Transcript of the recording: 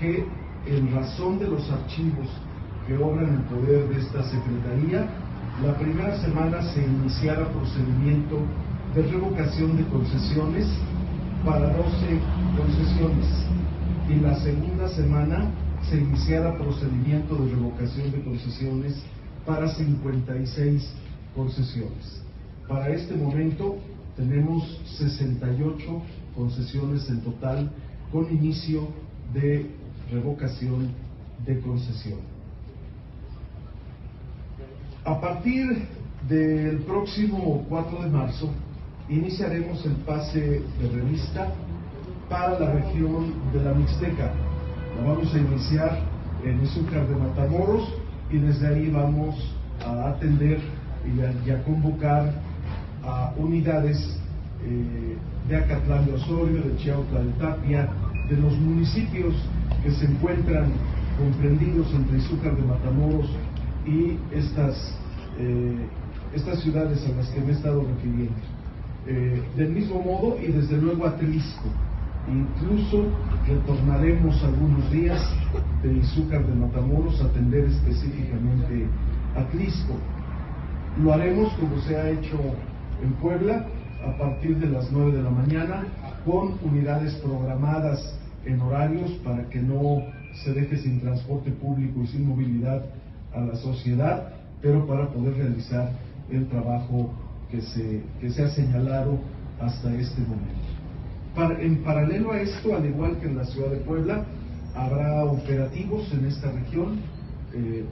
que en razón de los archivos que obran en poder de esta Secretaría, la primera semana se iniciara procedimiento de revocación de concesiones para 12 concesiones y la segunda semana se iniciara procedimiento de revocación de concesiones para 56 concesiones. Para este momento tenemos 68 concesiones en total con inicio de revocación de concesión. A partir del próximo 4 de marzo iniciaremos el pase de revista para la región de la Mixteca. La vamos a iniciar en Izúcar de Matamoros y desde ahí vamos a atender y a, convocar a unidades eh, de Acatlán de Osorio, de Chiautla de Tapia, de los municipios que se encuentran comprendidos entre Izúcar de Matamoros y estas, eh, estas ciudades a las que me he estado refiriendo. Eh, del mismo modo y desde luego a Trisco. Incluso retornaremos algunos días de Izúcar de Matamoros a atender específicamente a Trisco. Lo haremos como se ha hecho en Puebla a partir de las 9 de la mañana con unidades programadas en horarios para que no se deje sin transporte público y sin movilidad a la sociedad, pero para poder realizar el trabajo que se, que se ha señalado hasta este momento. en paralelo a esto, al igual que en la ciudad de Puebla, habrá operativos en esta región. Eh,